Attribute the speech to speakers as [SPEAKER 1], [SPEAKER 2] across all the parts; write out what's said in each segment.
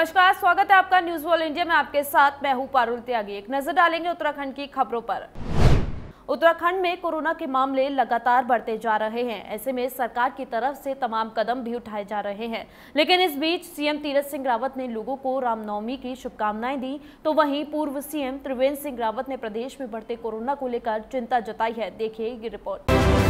[SPEAKER 1] नमस्कार, स्वागत है आपका न्यूज़ वॉल इंडिया में। आपके साथ मैं हूँ पारुल त्यागी। एक नज़र डालेंगे उत्तराखंड की खबरों पर। उत्तराखंड में कोरोना के मामले लगातार बढ़ते जा रहे हैं। ऐसे में सरकार की तरफ़ से तमाम कदम भी उठाए जा रहे हैं। लेकिन इस बीच सीएम तीरथ सिंह रावत ने लोगों को रामनवमी की शुभकामनाएँ दी। तो वहीं पूर्व सीएम त्रिवेंद्र सिंह रावत ने प्रदेश में बढ़ते कोरोना को लेकर चिंता जताई है। देखिए ये रिपोर्ट।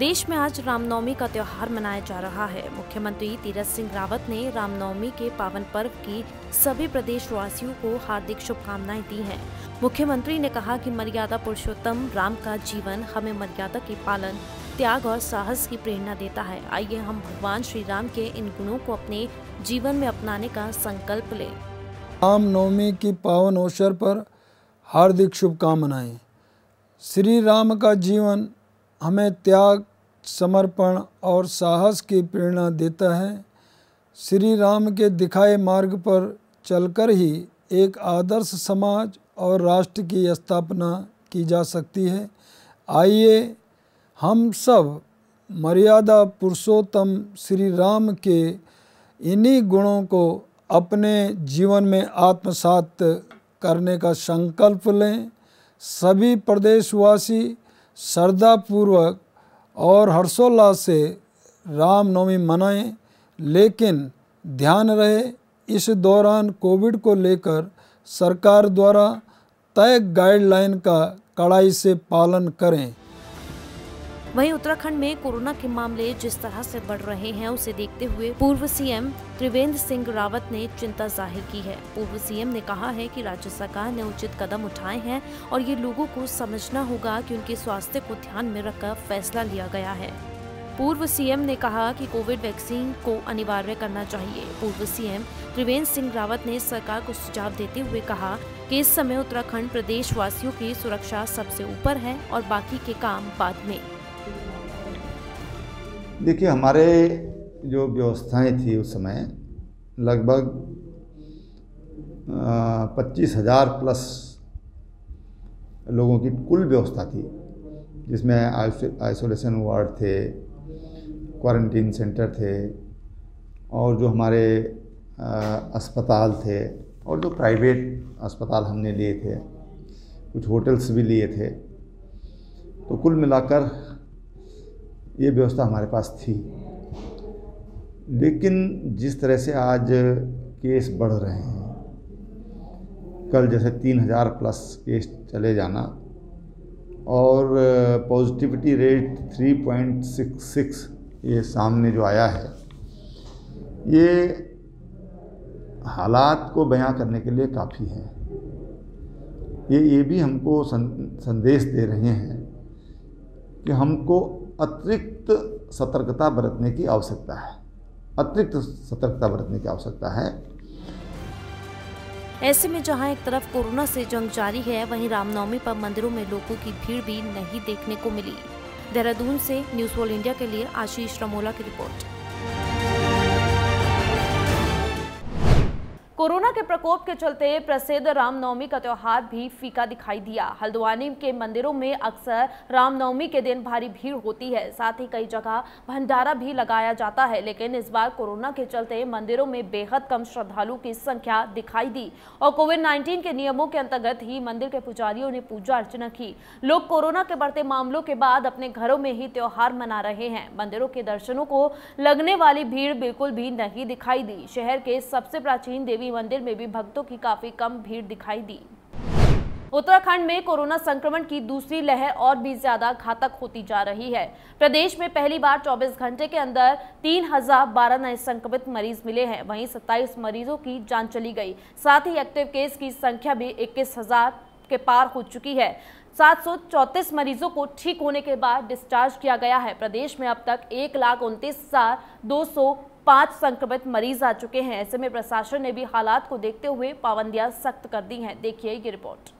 [SPEAKER 1] देश में आज रामनवमी का त्योहार मनाया जा रहा है। मुख्यमंत्री तीरथ सिंह रावत ने रामनवमी के पावन पर्व की सभी प्रदेशवासियों को हार्दिक शुभकामनाएँ दी हैं। मुख्यमंत्री ने कहा कि मर्यादा पुरुषोत्तम, राम का जीवन हमें मर्यादा के पालन, त्याग और साहस की प्रेरणा देता है। आइए हम भगवान श्री राम के इन गुणों को अपने जीवन में अपनाने का संकल्प लें।
[SPEAKER 2] रामनवमी की पावन अवसर पर हार्दिक शुभकामनाएँ। श्री राम का जीवन हमें त्याग समर्पण और साहस की प्रेरणा देता है। श्री राम के दिखाए मार्ग पर चलकर ही एक आदर्श समाज और राष्ट्र की स्थापना की जा सकती है। आइए हम सब मर्यादा पुरुषोत्तम श्री राम के इन्हीं गुणों को अपने जीवन में आत्मसात करने का संकल्प लें। सभी प्रदेशवासी श्रद्धापूर्वक और हर्षोल्लास से रामनवमी मनाएँ, लेकिन ध्यान रहे, इस दौरान कोविड को लेकर सरकार द्वारा तय गाइडलाइन का कड़ाई से पालन करें।
[SPEAKER 1] वहीं उत्तराखंड में कोरोना के मामले जिस तरह से बढ़ रहे हैं, उसे देखते हुए पूर्व सीएम त्रिवेंद्र सिंह रावत ने चिंता ज़ाहिर की है। पूर्व सीएम ने कहा है कि राज्य सरकार ने उचित कदम उठाए हैं और ये लोगों को समझना होगा कि उनके स्वास्थ्य को ध्यान में रखकर फैसला लिया गया है। पूर्व सीएम ने कहा कि कोविड वैक्सीन को अनिवार्य करना चाहिए। पूर्व सीएम त्रिवेंद्र सिंह रावत ने सरकार को सुझाव देते हुए कहा कि इस समय उत्तराखंड प्रदेश वासियों की सुरक्षा सबसे ऊपर है और बाकी के काम बाद में।
[SPEAKER 3] देखिए, हमारे जो व्यवस्थाएँ थी उस समय, लगभग पच्चीस हज़ार प्लस लोगों की कुल व्यवस्था थी, जिसमें आइसोलेशन वार्ड थे, क्वारंटीन सेंटर थे, और जो हमारे अस्पताल थे, और जो प्राइवेट अस्पताल हमने लिए थे, कुछ होटल्स भी लिए थे तो कुल मिलाकर ये व्यवस्था हमारे पास थी। लेकिन जिस तरह से आज केस बढ़ रहे हैं, कल जैसे तीन हज़ार प्लस केस चले जाना और पॉजिटिविटी रेट 3.66 ये सामने जो आया है, ये हालात को बयां करने के लिए काफ़ी है। ये ये भी हमको संदेश दे रहे हैं कि हमको अतिरिक्त सतर्कता बरतने की आवश्यकता है। अतिरिक्त सतर्कता बरतने की आवश्यकता है।
[SPEAKER 1] ऐसे में जहाँ एक तरफ़ कोरोना से जंग जारी है, वहीं रामनवमी पर मंदिरों में लोगों की भीड़ भी नहीं देखने को मिली। देहरादून से न्यूज़ वॉल इंडिया के लिए आशीष रमोला की रिपोर्ट। कोरोना के प्रकोप के चलते प्रसिद्ध रामनवमी का त्योहार भी फीका दिखाई दिया। हल्द्वानी के मंदिरों में अक्सर रामनवमी के दिन भारी भीड़ होती है। साथ ही कई जगह भंडारा भी लगाया जाता है, लेकिन इस बार कोरोना के चलते मंदिरों में बेहद कम श्रद्धालु की संख्या दिखाई दी और कोविड नाइन्टीन के नियमों के अंतर्गत ही मंदिर के पुजारियों ने पूजा अर्चना की। लोग कोरोना के बढ़ते मामलों के बाद अपने घरों में ही त्यौहार मना रहे हैं। मंदिरों के दर्शनों को लगने वाली भीड़ बिल्कुल भी नहीं दिखाई दी। शहर के सबसे प्राचीन देवी मंदिर में भी भक्तों की काफ़ी कम भीड़ दिखाई दी। उत्तराखंड में कोरोना संक्रमण की दूसरी लहर और भी ज़्यादा घातक होती जा रही है। प्रदेश में पहली बार 24 घंटे के अंदर तीन हज़ार बारह नए संक्रमित मरीज़ मिले हैं। वहीं 27 मरीजों की जान चली गई। साथ ही एक्टिव केस की संख्या भी इक्कीस हज़ार के पार हो चुकी है। सात मरीजों को ठीक होने के बाद डिस्चार्ज किया गया है। प्रदेश में अब तक एक पाँच संक्रमित मरीज़ आ चुके हैं। ऐसे में प्रशासन ने भी हालात को देखते हुए पाबंदियाँ सख्त कर दी हैं। देखिए ये रिपोर्ट।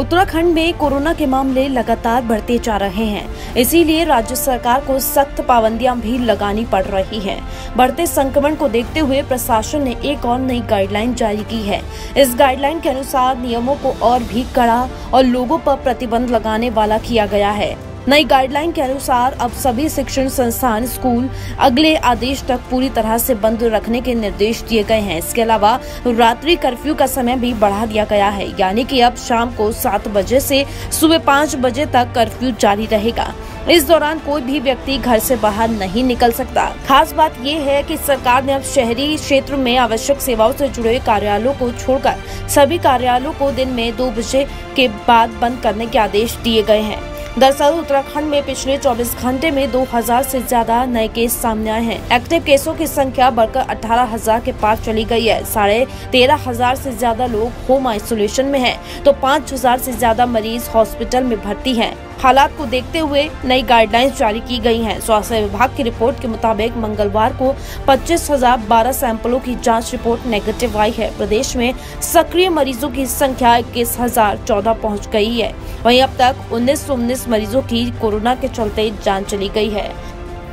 [SPEAKER 1] उत्तराखंड में कोरोना के मामले लगातार बढ़ते जा रहे हैं। इसीलिए राज्य सरकार को सख्त पाबंदियाँ भी लगानी पड़ रही हैं। बढ़ते संक्रमण को देखते हुए प्रशासन ने एक और नई गाइडलाइन जारी की है। इस गाइडलाइन के अनुसार नियमों को और भी कड़ा और लोगों पर प्रतिबंध लगाने वाला किया गया है। नई गाइडलाइन के अनुसार अब सभी शिक्षण संस्थान, स्कूल अगले आदेश तक पूरी तरह से बंद रखने के निर्देश दिए गए हैं। इसके अलावा रात्रि कर्फ्यू का समय भी बढ़ा दिया गया है, यानी कि अब शाम को सात बजे से सुबह पाँच बजे तक कर्फ्यू जारी रहेगा। इस दौरान कोई भी व्यक्ति घर से बाहर नहीं निकल सकता। खास बात ये है कि सरकार ने अब शहरी क्षेत्र में आवश्यक सेवाओं से जुड़े कार्यालयों को छोड़कर सभी कार्यालयों को दिन में दो बजे के बाद बंद करने के आदेश दिए गए हैं। दरअसल उत्तराखंड में पिछले 24 घंटे में 2000 से ज़्यादा नए केस सामने आए हैं एक्टिव केसों की संख्या बढ़कर 18,000 के पास चली गई है साढ़े तेरह हज़ार ऐसी ज़्यादा लोग होम आइसोलेशन में हैं, तो 5,000 से ज़्यादा मरीज़ हॉस्पिटल में भर्ती हैं। हालात को देखते हुए नई गाइडलाइंस जारी की गई हैं। स्वास्थ्य विभाग की रिपोर्ट के मुताबिक मंगलवार को पच्चीस हज़ार बारह सैंपलों की जाँच रिपोर्ट नेगेटिव आई है। प्रदेश में सक्रिय मरीजों की संख्या इक्कीस हज़ार चौदह पहुँच गई है। वहीं अब तक उन्नीस सौ उन्नीस मरीजों की कोरोना के चलते जान चली गई है।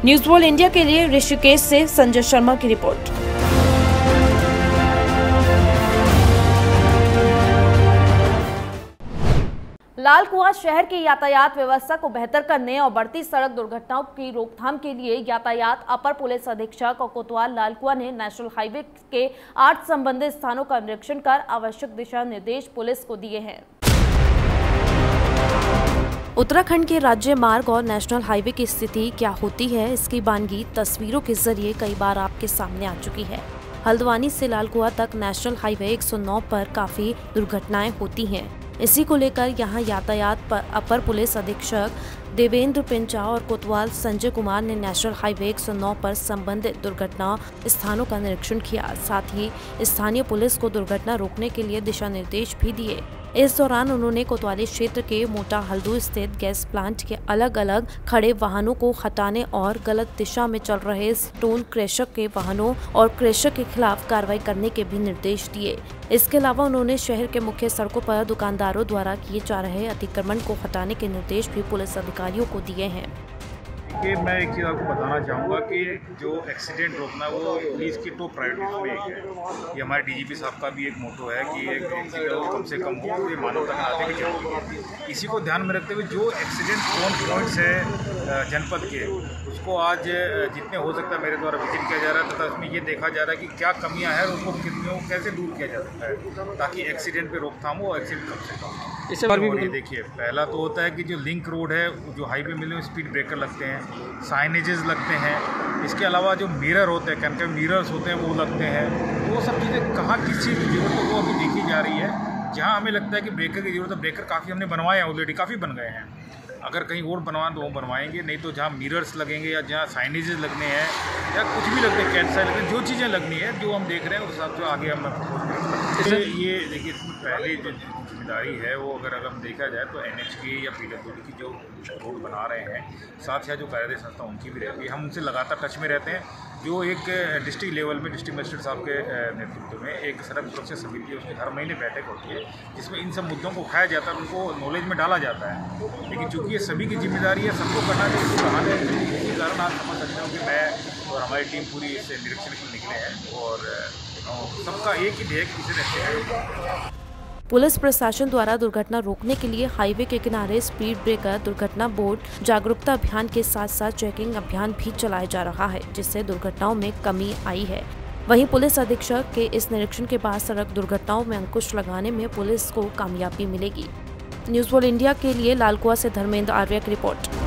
[SPEAKER 1] न्यूज़ वर्ल्ड इंडिया के लिए ऋषिकेश से संजय शर्मा की रिपोर्ट लाल कुआँ शहर की यातायात व्यवस्था को बेहतर करने और बढ़ती सड़क दुर्घटनाओं की रोकथाम के लिए यातायात अपर पुलिस अधीक्षक और कोतवाल लाल कुआँ ने नेशनल हाईवे के आठ संबंधित स्थानों का निरीक्षण कर आवश्यक दिशा निर्देश पुलिस को दिए हैं। उत्तराखंड के राज्य मार्ग और नेशनल हाईवे की स्थिति क्या होती है, इसकी बानगी तस्वीरों के ज़रिए कई बार आपके सामने आ चुकी है। हल्द्वानी से लालकुआ तक नेशनल हाईवे 109 पर काफ़ी दुर्घटनाएँ होती हैं। इसी को लेकर यहाँ यातायात पर अपर पुलिस अधीक्षक देवेंद्र पिंचा और कोतवाल संजय कुमार ने नेशनल हाईवे 109 पर संबंधित दुर्घटना स्थानों का निरीक्षण किया। साथ ही स्थानीय पुलिस को दुर्घटना रोकने के लिए दिशा निर्देश भी दिए। इस दौरान उन्होंने कोतवाली क्षेत्र के मोटा हल्दू स्थित गैस प्लांट के अलग अलग खड़े वाहनों को हटाने और गलत दिशा में चल रहे स्टोन क्रेशक के वाहनों और क्रेशक के खिलाफ कार्रवाई करने के भी निर्देश दिए। इसके अलावा उन्होंने शहर के मुख्य सड़कों पर दुकानदारों द्वारा किए जा रहे अतिक्रमण को हटाने के निर्देश भी पुलिस अधिकारियों को दिए हैं।
[SPEAKER 4] कि मैं एक चीज़ आपको बताना चाहूँगा कि जो एक्सीडेंट रोकना वो पुलिस की टॉप प्रायोरिटी में एक है। ये हमारे डीजीपी साहब का भी एक मोटो है कि एक एक्सीडेंट कम से कम हो, ये मानवता के नाते ज़रूरी है इसी को ध्यान में रखते हुए जो एक्सीडेंट कौन पॉइंट्स है जनपद के, उसको आज जितने हो सकता है मेरे द्वारा विज़िट किया जा रहा है तथा उसमें ये देखा जा रहा है कि क्या कमियाँ हैं और उनको कितने, कैसे दूर किया जा सकता है, ताकि एक्सीडेंट पर रोकथाम हो एक्सीडेंट कम से कम इससे और भी देखिए। पहला तो होता है कि जो लिंक रोड है जो हाईवे मिले हुए स्पीड ब्रेकर लगते हैं साइनेजेस लगते हैं। इसके अलावा जो मिरर होते हैं कैन मिरर्स होते हैं वो लगते हैं। तो वो सब चीज़ें कहाँ किस चीज़ की ज़रूरत है वो अभी देखी जा रही है। जहाँ हमें लगता है कि ब्रेकर की ज़रूरत है ब्रेकर काफ़ी हमने बनवाए हैं ऑलरेडी काफ़ी बन गए हैं। अगर कहीं और बनवा तो वो बनवाएँगे नहीं तो जहाँ मिरर्स लगेंगे या जहाँ साइनेजेस लगने हैं या कुछ भी लगते हैं कैंसर लगते जो चीज़ें लगनी है जो हम देख रहे हैं उस हिसाब से आगे हम इसे ये देखिए, इसमें पहले जो ज़िम्मेदारी है, वो अगर अगर हम देखा जाए तो एन या पीडब्ल्यूडी की जो रोड बना रहे हैं, साथ ही जो कार्यदायी संस्था उनकी भी रहती है। हम उनसे लगातार टच में रहते हैं। जो एक डिस्ट्रिक्ट लेवल में डिस्ट्रिक्ट मजिस्ट्रेट साहब के नेतृत्व में एक सड़क सुरक्षा समिति है, उसकी हर महीने बैठक होती है, जिसमें इन सब मुद्दों को उठाया जाता है, उनको नॉलेज में डाला जाता है। लेकिन चूँकि ये सभी की ज़िम्मेदारी है, सबको करना चाहिए इसी बहाने इसी कारण आप समझ सकते हो कि मैं और हमारी टीम पूरी इस निरीक्षण के निकले हैं और सबका एक ही किसी ने
[SPEAKER 1] पुलिस प्रशासन द्वारा दुर्घटना रोकने के लिए हाईवे के किनारे स्पीड ब्रेकर, दुर्घटना बोर्ड, जागरूकता अभियान के साथ साथ चेकिंग अभियान भी चलाया जा रहा है, जिससे दुर्घटनाओं में कमी आई है। वहीं पुलिस अधीक्षक के इस निरीक्षण के बाद सड़क दुर्घटनाओं में अंकुश लगाने में पुलिस को कामयाबी मिलेगी। न्यूज़ वर्ल्ड इंडिया के लिए लालकुआ से धर्मेंद्र आर्य की रिपोर्ट।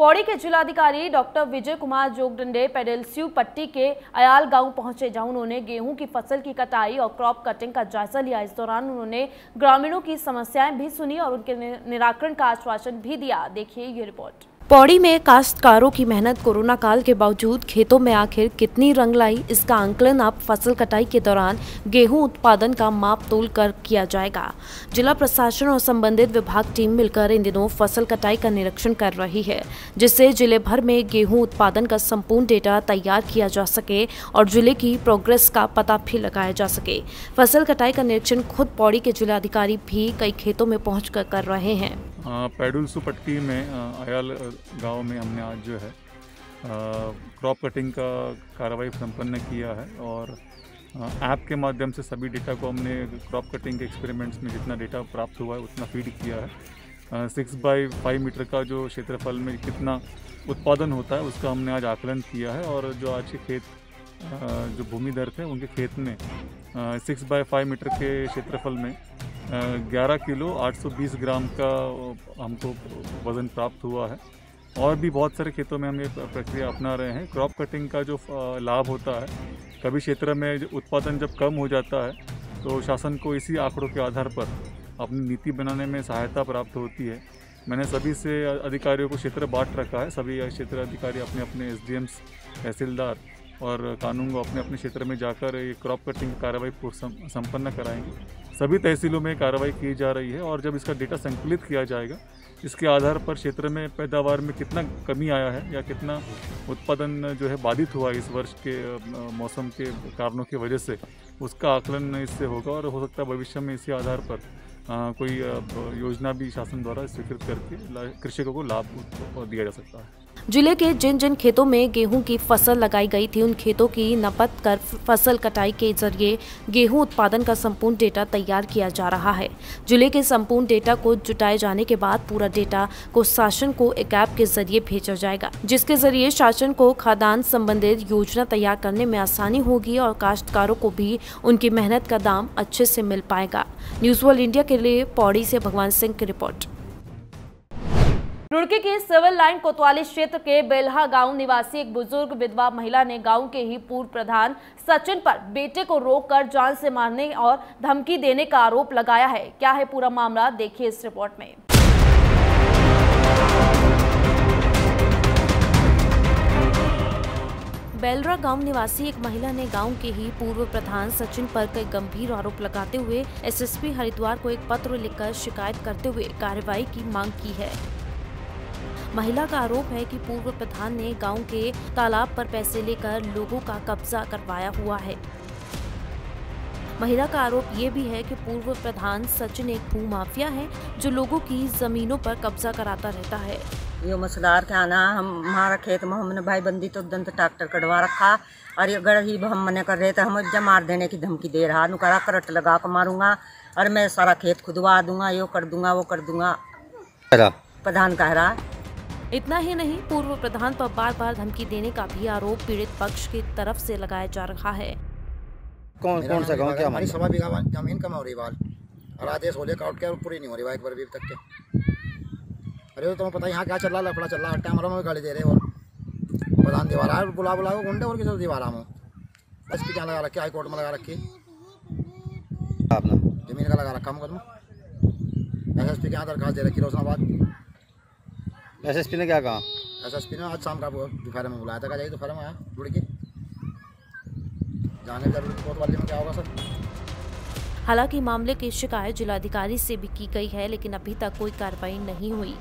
[SPEAKER 1] पौड़ी के जिलाधिकारी डॉक्टर विजय कुमार जोगडंडे पेडल पट्टी के अयाल गाँव पहुँचे, जहाँ उन्होंने गेहूँ की फ़सल की कटाई और क्रॉप कटिंग का जायजा लिया। इस दौरान उन्होंने ग्रामीणों की समस्याएँ भी सुनी और उनके निराकरण का आश्वासन भी दिया। देखिए ये रिपोर्ट। पौड़ी में काश्तकारों की मेहनत कोरोना काल के बावजूद खेतों में आखिर कितनी रंग लाई? इसका आंकलन अब फ़सल कटाई के दौरान गेहूँ उत्पादन का माप तोल कर किया जाएगा। जिला प्रशासन और संबंधित विभाग टीम मिलकर इन दिनों फ़सल कटाई का निरीक्षण कर रही है, जिससे ज़िले भर में गेहूँ उत्पादन का संपूर्ण डेटा तैयार किया जा सके और ज़िले की प्रोग्रेस का पता भी लगाया जा सके। फ़सल कटाई का निरीक्षण खुद पौड़ी के जिलाधिकारी भी कई खेतों में पहुँच कर रहे हैं।
[SPEAKER 5] पैडुल सुपट्टी में अयाल गाँव में हमने आज जो है क्रॉप कटिंग का कार्रवाई संपन्न किया है और ऐप के माध्यम से सभी डेटा को हमने क्रॉप कटिंग के एक्सपेरिमेंट्स में जितना डेटा प्राप्त हुआ है, उतना फ़ीड किया है। सिक्स बाई फाइव मीटर का जो क्षेत्रफल में कितना उत्पादन होता है, उसका हमने आज आकलन किया है और जो आज के खेत जो भूमिधर थे उनके खेत में सिक्स बाय फाइव मीटर के क्षेत्रफल में ग्यारह किलो 820 ग्राम का हमको वज़न प्राप्त हुआ है। और भी बहुत सारे खेतों में हम ये प्रक्रिया अपना रहे हैं। क्रॉप कटिंग का जो लाभ होता है कभी क्षेत्र में उत्पादन जब कम हो जाता है तो शासन को इसी आंकड़ों के आधार पर अपनी नीति बनाने में सहायता प्राप्त होती है। मैंने सभी से अधिकारियों को क्षेत्र बांट रखा है। सभी क्षेत्र अधिकारी अपने अपने एस तहसीलदार और कानून को अपने अपने क्षेत्र में जाकर ये क्रॉप कटिंग कार्रवाई संपन्न कराएँगे। सभी तहसीलों में कार्रवाई की जा रही है और जब इसका डेटा संकलित किया जाएगा इसके आधार पर क्षेत्र में पैदावार में कितना कमी आया है या कितना उत्पादन जो है बाधित हुआ इस वर्ष के मौसम के कारणों की वजह से उसका आकलन इससे होगा और हो सकता है भविष्य में इसी आधार पर अ, कोई योजना भी शासन द्वारा स्वीकृत करके कृषकों को लाभ दिया जा सकता है।
[SPEAKER 1] ज़िले के जिन जिन खेतों में गेहूँ की फ़सल लगाई गई थी, उन खेतों की नपत कर फ़सल कटाई के ज़रिए गेहूँ उत्पादन का संपूर्ण डेटा तैयार किया जा रहा है। ज़िले के संपूर्ण डेटा को जुटाए जाने के बाद पूरा डेटा को शासन को एक ऐप के ज़रिए भेजा जाएगा, जिसके ज़रिए शासन को खादान संबंधित योजना तैयार करने में आसानी होगी और काश्तकारों को भी उनकी मेहनत का दाम अच्छे से मिल पाएगा। न्यूज़ वर्ल्ड इंडिया के लिए पौड़ी से भगवान सिंह की रिपोर्ट। रुड़की के सिविल लाइन कोतवाली क्षेत्र के बेलहा गाँव निवासी एक बुज़ुर्ग विधवा महिला ने गाँव के ही पूर्व प्रधान सचिन पर बेटे को रोककर जान से मारने और धमकी देने का आरोप लगाया है। क्या है पूरा मामला? देखिए इस रिपोर्ट में। बेलरा गाँव निवासी एक महिला ने गाँव के ही पूर्व प्रधान सचिन पर कई गंभीर आरोप लगाते हुए एसएसपी हरिद्वार को एक पत्र लिखकर शिकायत करते हुए कार्रवाई की मांग की है। महिला का आरोप है कि पूर्व प्रधान ने गाँव के तालाब पर पैसे लेकर लोगों का कब्जा करवाया हुआ है। महिला का आरोप ये भी है कि पूर्व प्रधान सचिन एक भू माफिया है जो लोगों की जमीनों पर कब्जा कराता रहता है।
[SPEAKER 6] यो मसलार था ना हम हमारा खेत में हमने भाई बंदी तो दंत ट्रैक्टर कटवा रखा और ये गढ़ ही हम मने कर रहे थे हम जब मार देने की धमकी दे रहा नुकरा करट लगा कर मारूँगा और मैं सारा खेत खुदवा दूँगा यो कर दूँगा वो कर दूँगा। प्रधान कह रहा
[SPEAKER 1] इतना ही नहीं पूर्व प्रधान पर बार बार धमकी देने का भी आरोप पीड़ित पक्ष की तरफ़ से लगाया जा रहा है।
[SPEAKER 7] कौन कौन सा गाँव? क्या
[SPEAKER 8] हमारी सवा बीघा ज़मीन कम हो रही बाल और आदेश हो काउट के पूरी नहीं हो रही बाइक पर भी अब तक के। अरे तो तुम्हें पता है यहाँ क्या चल रहा है लफड़ा चल रहा है टाइम में गाड़ी दे रहे और प्रधान दीवार है बुला बुला गुंडे और किसी दीवार हम एस पी क्या लगा रखी हाई कोर्ट में लगा रखी।
[SPEAKER 7] आपने
[SPEAKER 8] ज़मीन का लगा रखा मुकदमा। एस एस पी के यहाँ दरखास्त दे रखी रोशनाबाद।
[SPEAKER 7] एसएसपी ने क्या कहा
[SPEAKER 8] एस एस पी ने आज शाम का वो दोपहर में बुलाया था कहा जाइए दोपहर में आया जुड़ के जाने ज़रूरी कोर्ट वाले में क्या होगा सर
[SPEAKER 1] हालाँकि मामले की शिकायत जिलाधिकारी से भी की गई है लेकिन अभी तक कोई कार्रवाई नहीं हुई।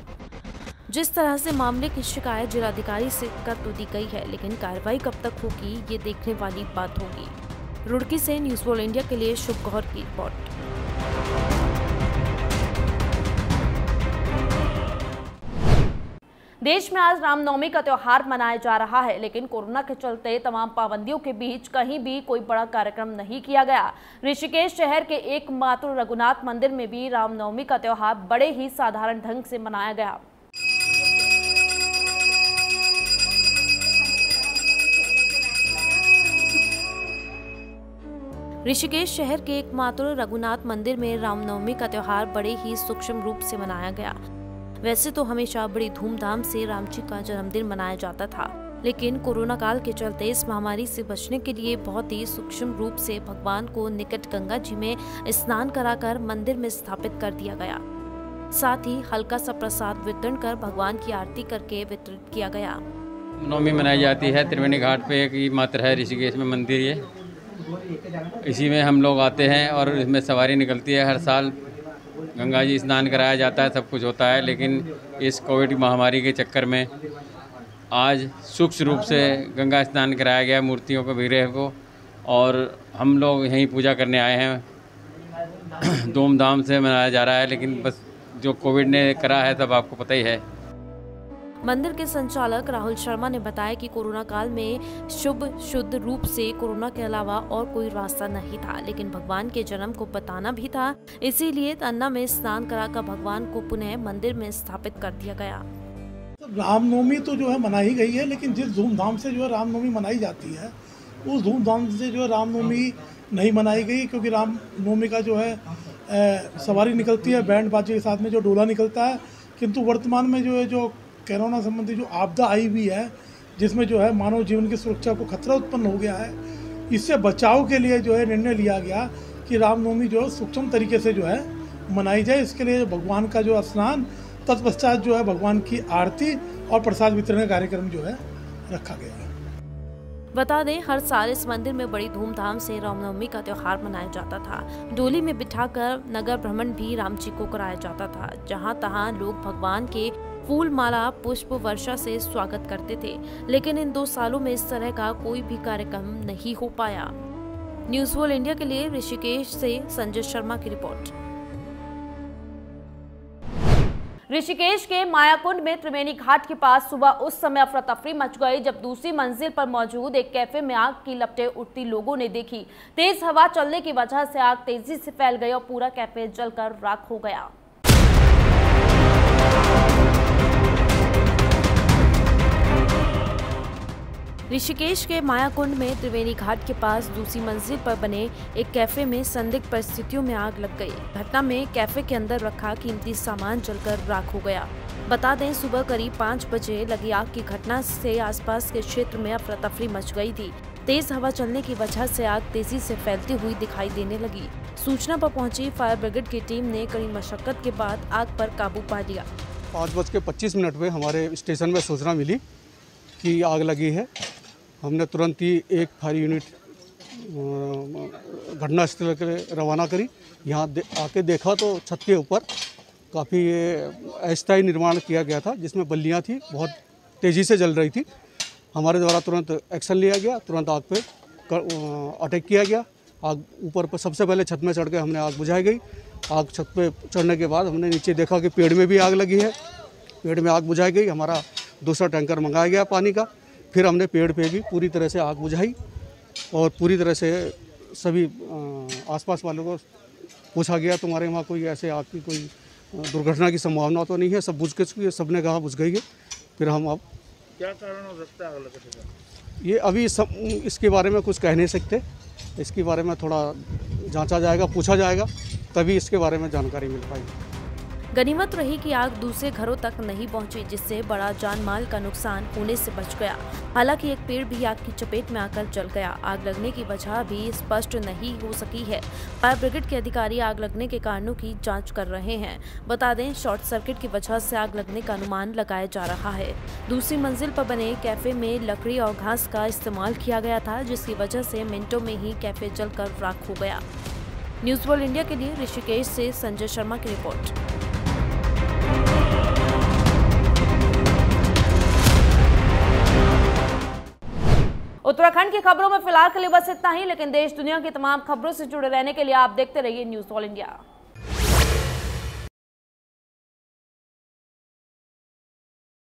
[SPEAKER 1] जिस तरह से मामले की शिकायत जिलाधिकारी से कर तो दी गई है लेकिन कार्रवाई कब तक होगी ये देखने वाली बात होगी। रुड़की से न्यूज़ वर्ल्ड इंडिया के लिए शुभ गौर की रिपोर्ट। देश में आज रामनवमी का त्योहार मनाया जा रहा है, लेकिन कोरोना के चलते तमाम पाबंदियों के बीच कहीं भी कोई बड़ा कार्यक्रम नहीं किया गया। ऋषिकेश शहर के एकमात्र रघुनाथ मंदिर में भी रामनवमी का त्यौहार बड़े ही साधारण ढंग से मनाया गया। ऋषिकेश शहर के एकमात्र रघुनाथ मंदिर में रामनवमी का त्योहार बड़े ही सूक्ष्म रूप से मनाया गया। वैसे तो हमेशा बड़ी धूमधाम से राम जी का जन्मदिन मनाया जाता था। लेकिन कोरोना काल के चलते इस महामारी से बचने के लिए बहुत ही सूक्ष्म रूप से भगवान को निकट गंगा जी में स्नान कराकर मंदिर में स्थापित कर दिया गया। साथ ही हल्का सा प्रसाद वितरण कर भगवान की आरती करके वितरित किया गया।
[SPEAKER 9] नवमी मनाई जाती है, त्रिवेणी घाट पे एक मात्र है, ऋषिकेश में मंदिर ये। इसी में हम लोग आते हैं और इसमें सवारी निकलती है हर साल। गंगा जी स्नान कराया जाता है, सब कुछ होता है, लेकिन इस कोविड महामारी के चक्कर में आज सूक्ष्म रूप से गंगा स्नान कराया गया, मूर्तियों को, विग्रह को, और हम लोग यहीं पूजा करने आए हैं। धूमधाम से मनाया जा रहा है, लेकिन बस जो कोविड ने करा है, सब आपको पता ही है।
[SPEAKER 1] मंदिर के संचालक राहुल शर्मा ने बताया कि कोरोना काल में शुभ शुद्ध रूप से कोरोना के अलावा और कोई रास्ता नहीं था लेकिन भगवान के जन्म को बताना भी था। इसीलिए तन्ना में स्नान कराकर भगवान को पुनः मंदिर में स्थापित कर दिया गया।
[SPEAKER 10] रामनवमी तो जो है मनाई गई है लेकिन जिस धूमधाम से जो है रामनवमी मनाई जाती है उस धूमधाम से जो है रामनवमी नहीं मनाई गई क्योंकि रामनवमी का जो है ए, सवारी निकलती है बैंड बाजे के साथ में जो डोला निकलता है किंतु वर्तमान में जो है जो कोरोना संबंधी जो आपदा आई हुई है, जिसमें जो है मानव जीवन की सुरक्षा को खतरा उत्पन्न हो गया है, इससे बचाव के लिए जो है निर्णय लिया गया कि रामनवमी जो सूक्ष्म तरीके से जो है मनाई जाए। इसके लिए भगवान का जो स्नान, तत्पश्चात जो है भगवान की आरती और प्रसाद वितरण कार्यक्रम जो है रखा गया है।
[SPEAKER 1] बता दें, हर साल इस मंदिर में बड़ी धूमधाम से रामनवमी का त्योहार मनाया जाता था। डोली में बिठाकर नगर भ्रमण भी राम जी को कराया जाता था, जहाँ तहां लोग भगवान के फूल माला पुष्प वर्षा से स्वागत करते थे, लेकिन इन दो सालों में इस तरह का कोई भी कार्यक्रम नहीं हो पाया। न्यूज़ वर्ल्ड इंडिया के लिए ऋषिकेश से संजय शर्मा की रिपोर्ट। ऋषिकेश के मायाकुंड में त्रिवेणी घाट के पास सुबह उस समय अफरा तफरी मच गई, जब दूसरी मंजिल पर मौजूद एक कैफ़े में आग की लपटें उठती लोगों ने देखी। तेज हवा चलने की वजह से आग तेज़ी से फैल गई और पूरा कैफ़े जलकर राख हो गया। ऋषिकेश के मायाकुंड में त्रिवेणी घाट के पास दूसरी मंजिल पर बने एक कैफ़े में संदिग्ध परिस्थितियों में आग लग गई। घटना में कैफ़े के अंदर रखा कीमती सामान जलकर राख हो गया। बता दें, सुबह करीब पाँच बजे लगी आग की घटना से आसपास के क्षेत्र में अफरा तफरी मच गई थी। तेज हवा चलने की वजह से आग तेज़ी से फैलती हुई दिखाई देने लगी। सूचना पर पहुँची फायर ब्रिगेड की टीम ने कड़ी मशक्कत के बाद आग पर काबू पा लिया।
[SPEAKER 11] पाँच बज के पच्चीस मिनट में हमारे स्टेशन में सूचना मिली कि आग लगी है। हमने तुरंत ही एक फायर यूनिट घटना स्थल के रवाना करी। यहाँ दे, आके देखा तो छत के ऊपर काफ़ी अस्थायी निर्माण किया गया था जिसमें बल्लियाँ थी बहुत तेज़ी से जल रही थी। हमारे द्वारा तुरंत एक्शन लिया गया तुरंत आग पे अटैक किया गया। आग ऊपर पर सबसे पहले छत में चढ़ के हमने आग बुझाई गई। आग छत पे चढ़ने के बाद हमने नीचे देखा कि पेड़ में भी आग लगी है। पेड़ में आग बुझाई गई हमारा दूसरा टैंकर मंगाया गया पानी का। फिर हमने पेड़ पे भी पूरी तरह से आग बुझाई और पूरी तरह से सभी आसपास वालों को पूछा गया तुम्हारे वहाँ कोई ऐसे आग की कोई दुर्घटना की संभावना तो नहीं है? सब बुझ के सबने कहा बुझ गई है। फिर हम अब
[SPEAKER 12] क्या कारण हो सकता है आग लगने का
[SPEAKER 11] ये अभी सब इसके बारे में कुछ कह नहीं सकते। इसके बारे में थोड़ा जांचा जाएगा पूछा जाएगा तभी इसके बारे में जानकारी मिल पाएगी।
[SPEAKER 1] गनीमत रही कि आग दूसरे घरों तक नहीं पहुँची, जिससे बड़ा जान माल का नुकसान होने से बच गया। हालाँकि एक पेड़ भी आग की चपेट में आकर जल गया। आग लगने की वजह भी स्पष्ट नहीं हो सकी है। फायर ब्रिगेड के अधिकारी आग लगने के कारणों की जाँच कर रहे हैं। बता दें, शॉर्ट सर्किट की वजह से आग लगने का अनुमान लगाया जा रहा है। दूसरी मंजिल पर बने कैफ़े में लकड़ी और घास का इस्तेमाल किया गया था, जिसकी वजह से मिनटों में ही कैफ़े जलकर राख हो गया। न्यूज़ वर्ल्ड इंडिया के लिए ऋषिकेश से संजय शर्मा की रिपोर्ट। उत्तराखंड की खबरों में फ़िलहाल के लिए बस इतना ही, लेकिन देश दुनिया की तमाम खबरों से जुड़े रहने के लिए आप देखते रहिए न्यूज़ ऑल इंडिया